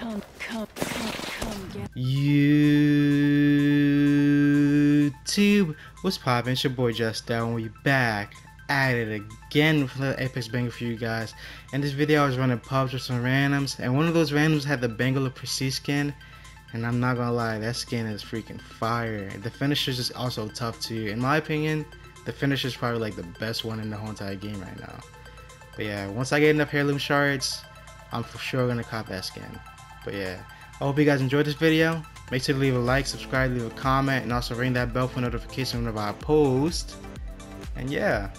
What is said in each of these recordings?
Come, come, come, come get. YouTube, what's poppin'? It's your boy Just Doe. We back at it again with another Apex banger for you guys. In this video, I was running pubs with some randoms, and one of those randoms had the Bangalore Prestige skin. And I'm not gonna lie, that skin is freaking fire. The finisher is also tough too. In my opinion, the finisher is probably like the best one in the whole entire game right now. But yeah, once I get enough heirloom shards, I'm for sure gonna cop that skin. But yeah, I hope you guys enjoyed this video. Make sure to leave a like, subscribe, leave a comment, and also ring that bell for notification whenever I post. And yeah,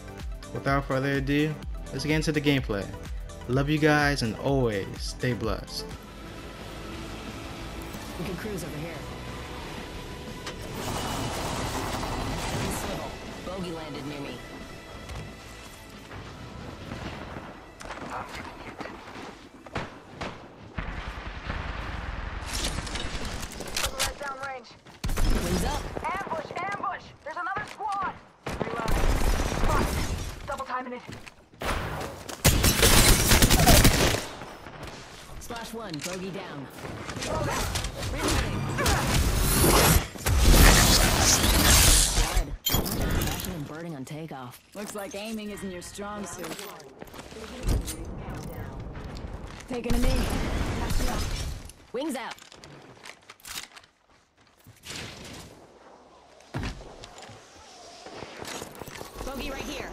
without further ado, let's get into the gameplay. Love you guys and always stay blessed. We can cruise over here. Bogey landed near me. Splash one. Bogey down. Dead. Crashing and burning on takeoff. Looks like aiming isn't your strong suit. Taking a knee. Wings out. Bogey right here.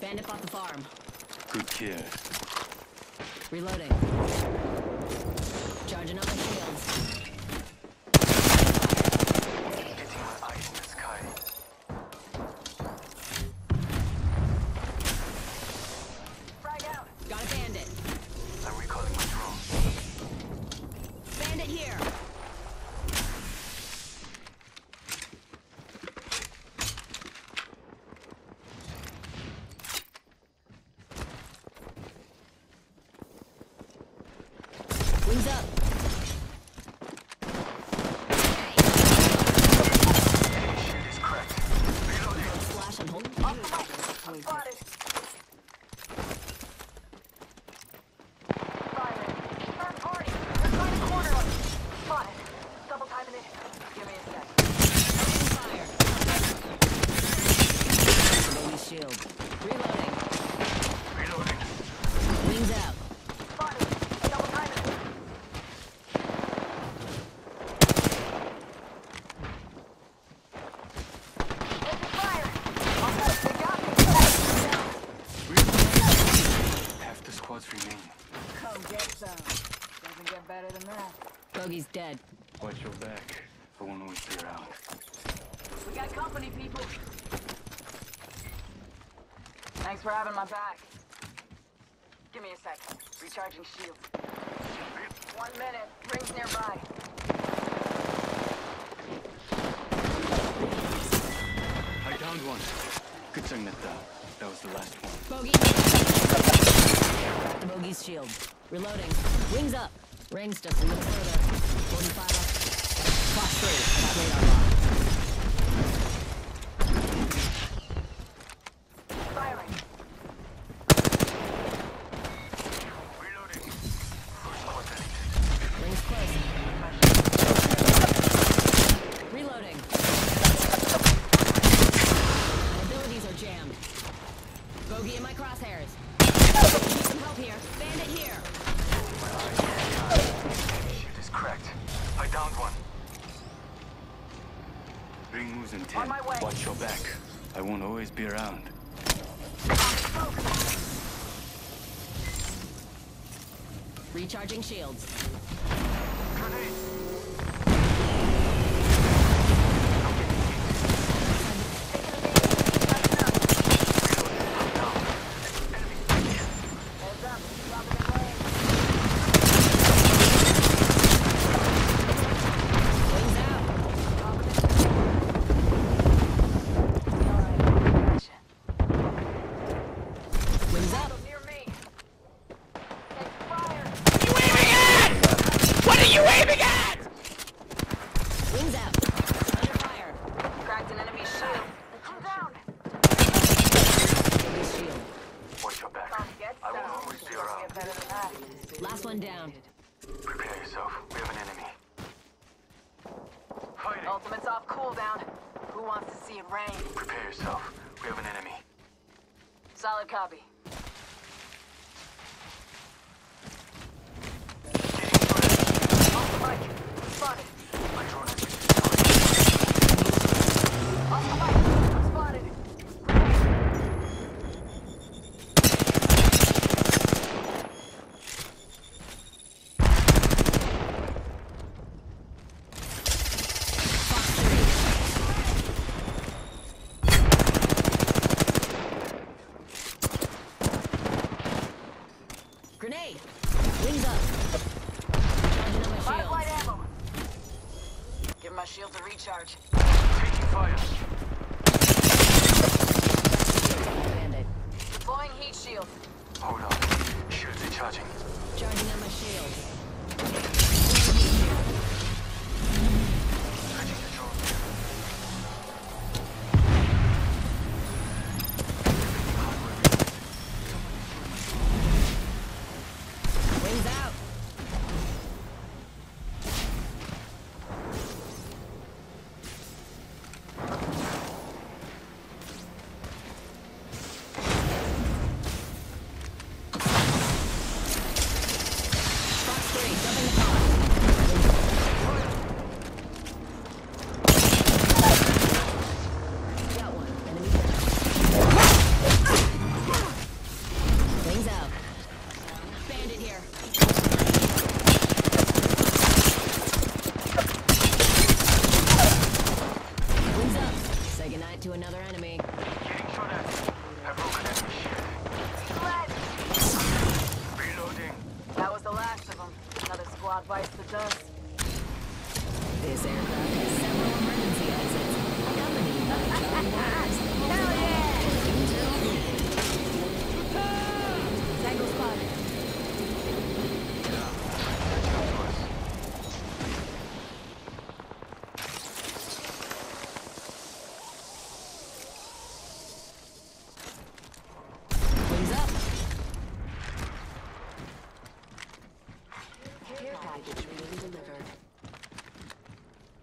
Bandit off the farm. Good care. Reloading. Charging up my shields. Getting eyes in the sky. Frag out. Got a bandit. I'm recalling my drone. Bandit here. Wings up. Shield is cracked. Reloading. Flash and hold. Spotted. Firing. Third party. They're trying to corner us. Spotted. Double timing it. Give me a sec. Fire. Bogey shield. Reloading. Reloading. Wings out. Spotted. Double timing it. Taking fire. Almost. They got me. Half the remain. Come get some. Doesn't get better than that. Bogey's dead. Watch your back. I won't always be around. We got company, people. Thanks for having my back. Give me a sec. Recharging shield. One minute. Rings nearby. I downed one. Good thing that uh, that was the last one. Bogey. Bogey's shield. Reloading. Wings up. Rings just a little further. 45 up. Flash through. Got radar lock. Firing. Reloading. First squad deleted. Rings close. Reloading. My abilities are jammed. Bogey in my crosshairs. Need some help here. Bandit here. Shield is cracked. I downed one. Ring moves in 10. On my way. Watch your back. I won't always be around. Recharging shields. Heads up. Dropping in range. Wings out. Alright. Gotcha. Wings up. Near me. Take fire. Ultimate's off cooldown. Who wants to see it rain? Prepare yourself. We have an enemy. Solid copy. Off the bike. Spotted. My drone has been Off the bike. Spotted. Grenade! Wings up! Charging on my Fireflight shields. ammo. Give my shields a recharge. taking fire. Bandit. Deploying heat shield. Hold on. Shields recharging. Charging on my shields. Bites the dust.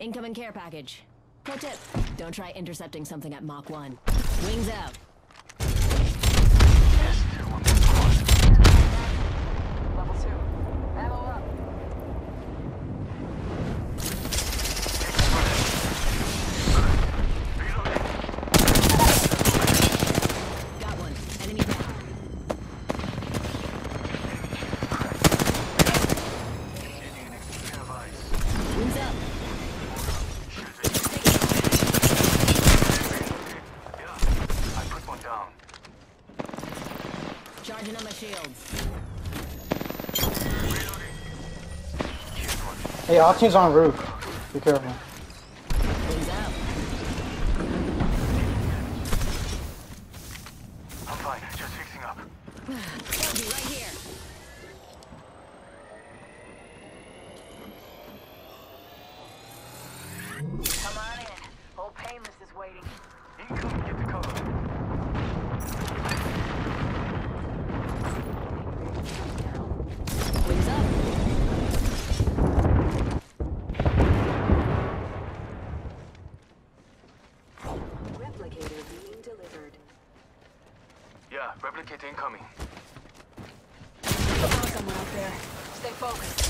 Incoming care package. Pro tip, don't try intercepting something at Mach 1. Wings out. Yes, tier one squad. Level two. Ammo up. Reloading. Got one. Enemy down. Getting an extra pair of eyes. Wings up. Yeah, I put one down. Charging on my shields. Hey, Octane's on roof. Be careful. Incoming. Someone out there. Stay focused.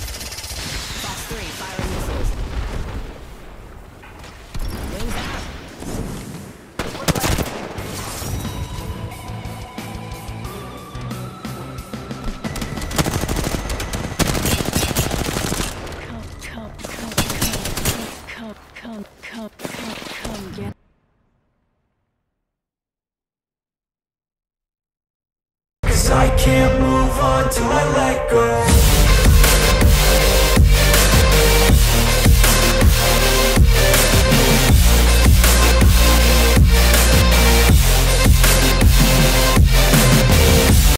I can't move on till I let go